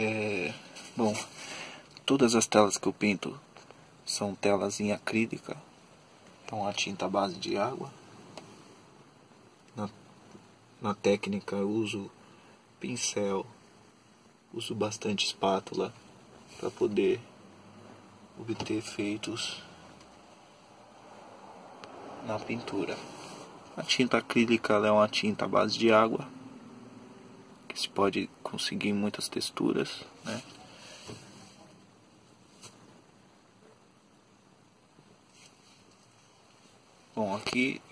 É, bom, todas as telas que eu pinto são telas em acrílica, então a tinta base de água. Na, na técnica eu uso pincel, uso bastante espátula para poder obter efeitos na pintura. A tinta acrílica é uma tinta base de água que se pode conseguir muitas texturas, né? Bom, aqui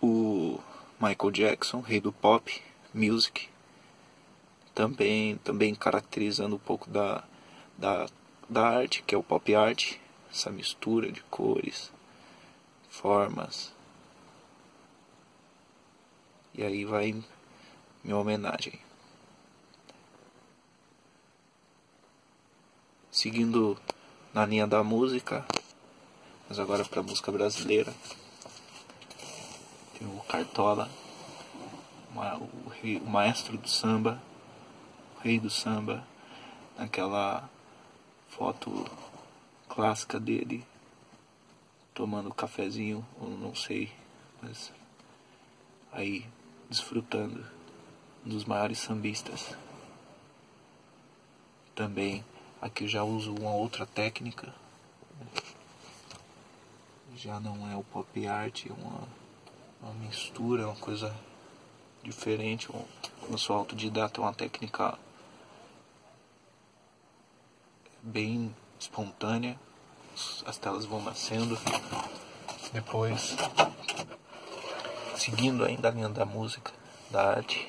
o Michael Jackson, rei do pop, music, também também caracterizando um pouco da, da, da arte, que é o pop art, essa mistura de cores, formas. E aí vai minha homenagem. Seguindo na linha da música, mas agora para música brasileira. Tem o Cartola, o, rei, o maestro do samba, o rei do samba, naquela foto clássica dele tomando cafezinho, ou não sei, mas aí desfrutando dos maiores sambistas. Também aqui já uso uma outra técnica. Já não é o pop art, é uma, uma mistura, uma coisa diferente. Como eu sou autodidata, é uma técnica bem espontânea. As telas vão nascendo. Depois, seguindo ainda a linha da música, da arte,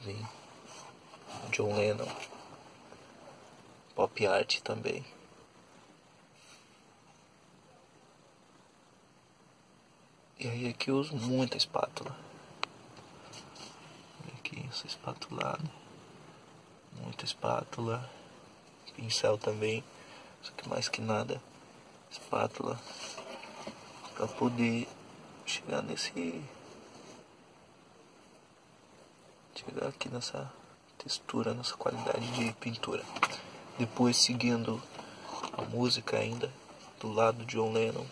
vem John Lennon, pop art também. E aí aqui eu uso muita espátula. Aqui essa espátulada. Muita espátula. Pincel também. Só que mais que nada. Espátula. Pra poder chegar nesse. Chegar aqui nessa textura, nessa qualidade de pintura. Depois seguindo a música ainda, do lado de John Lennon.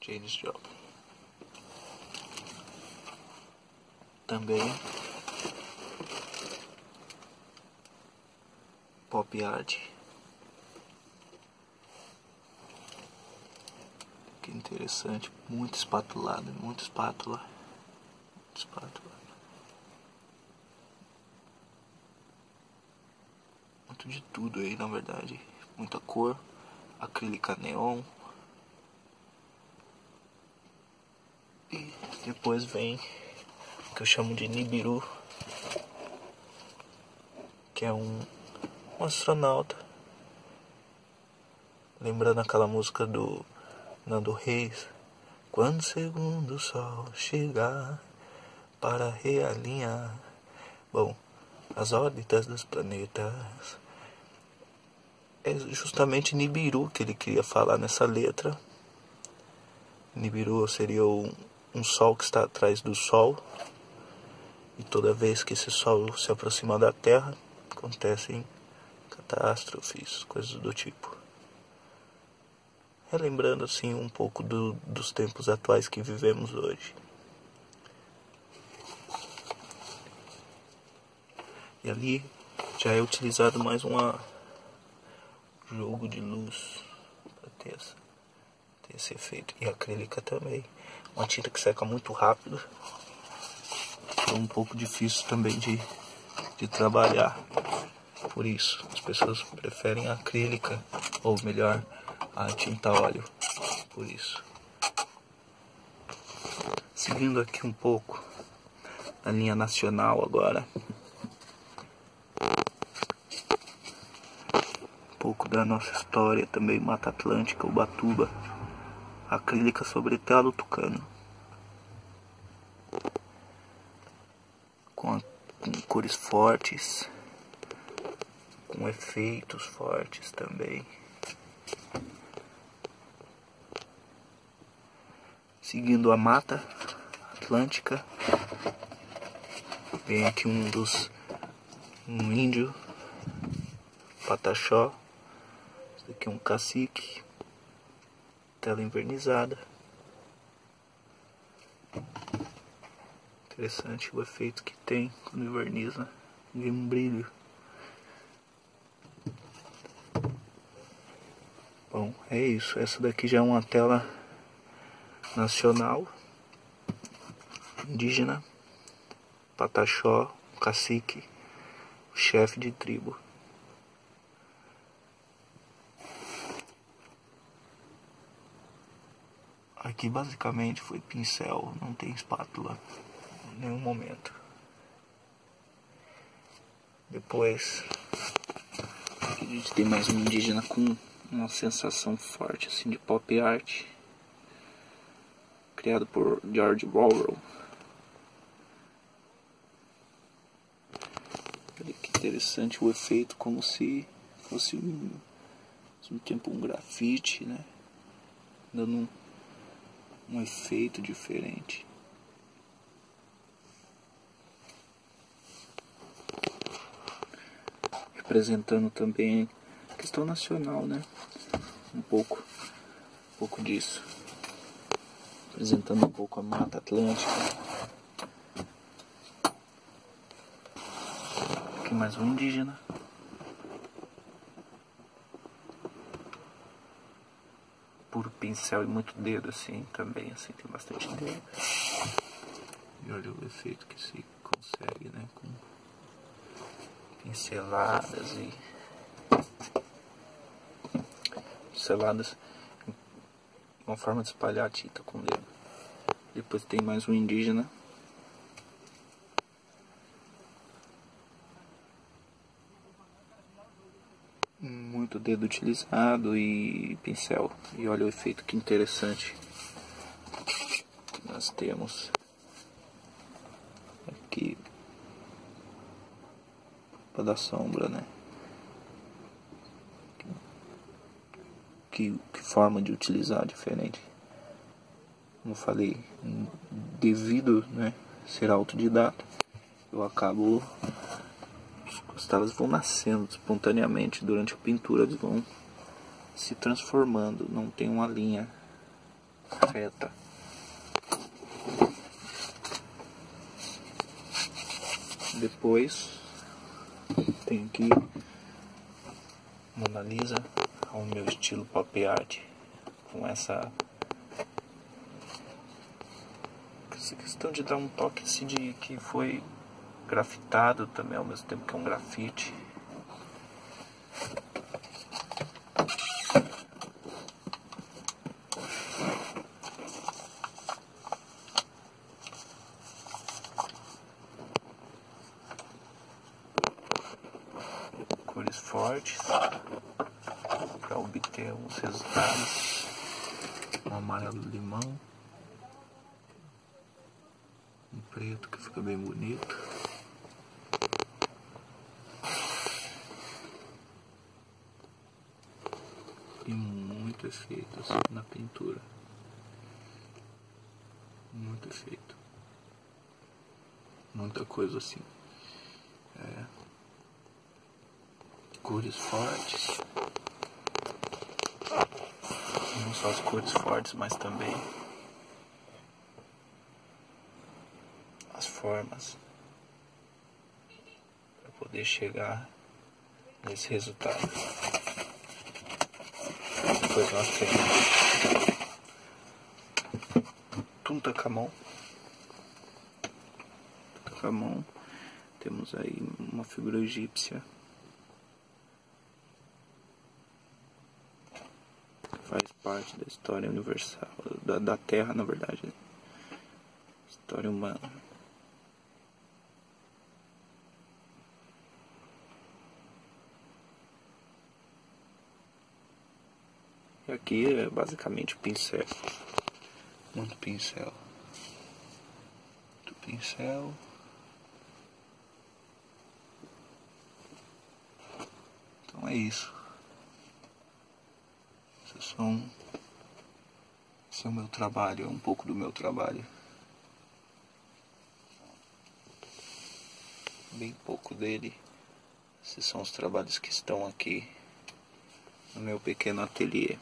James Joplin. Também pop art. Que interessante, muito espatulado, muito espátula. Muito espátula. Muito de tudo aí, na verdade. Muita cor, acrílica neon. E depois vem o que eu chamo de Nibiru, que é um, um astronauta. Lembrando aquela música do Nando Reis. Quando o segundo sol chegar para realinhar. Bom, as órbitas dos planetas. É justamente Nibiru que ele queria falar nessa letra. Nibiru seria um, um sol que está atrás do sol. E toda vez que esse sol se aproxima da Terra, acontecem catástrofes, coisas do tipo. Relembrando assim um pouco do, dos tempos atuais que vivemos hoje. E ali já é utilizado mais um jogo de luz para ter, ter esse efeito. E acrílica também uma tinta que seca muito rápido. É um pouco difícil também de, de trabalhar. Por isso, as pessoas preferem a acrílica, ou melhor, a tinta óleo. Por isso. Seguindo aqui um pouco a linha nacional agora. Pouco da nossa história também, Mata Atlântica, Ubatuba acrílica sobre tela tucano. Com, a, com cores fortes, com efeitos fortes também. Seguindo a mata atlântica, Vem aqui um dos. um índio. Pataxó. Aqui um cacique. Tela invernizada. Interessante o efeito que tem quando inverniza. Vem um brilho. Bom, é isso. Essa daqui já é uma tela nacional, indígena, pataxó, cacique, chefe de tribo. Aqui basicamente foi pincel, não tem espátula em nenhum momento. Depois a gente tem mais um indígena com uma sensação forte assim de pop art criado por George Orwell. Olha que interessante o efeito, como se fosse um, um tempo um grafite, né? Dando um, um efeito diferente. Representando também a questão nacional, né? Um pouco, um pouco disso apresentando um pouco a Mata Atlântica. Aqui mais um indígena. Puro pincel e muito dedo assim também, assim, tem bastante dedo. E olha o efeito que se consegue, né? Com pinceladas e pinceladas uma forma de espalhar a tinta com o dedo. Depois tem mais um indígena. Muito dedo utilizado e pincel. E olha o efeito que interessante nós temos aqui para dar sombra, né? que, que forma de utilizar diferente. Como eu falei, devido né, ser autodidata, eu acabo. As telas vão nascendo espontaneamente durante a pintura, vão se transformando, não tem uma linha reta. Depois tem aqui Mona Lisa ao meu estilo pop art, com essa, essa questão de dar um toque assim de que foi grafitado também ao mesmo tempo que é um grafite. Cores fortes para obter alguns resultados. Um amarelo limão. Um preto que fica bem bonito. E muito efeito assim, na pintura. Muito efeito. Muita coisa assim. É. Cores fortes não só as cores fortes, mas também as formas para poder chegar nesse resultado. Depois nós temos Tuntakamon. Tuntakamon. Temos aí uma figura egípcia parte da história universal, da, da Terra, na verdade. Né? História humana. E aqui é basicamente pincel. Muito pincel. Muito pincel. Então é isso. Esses são esse é o meu trabalho, é um pouco do meu trabalho. bem pouco dele. Esses são os trabalhos que estão aqui no meu pequeno ateliê.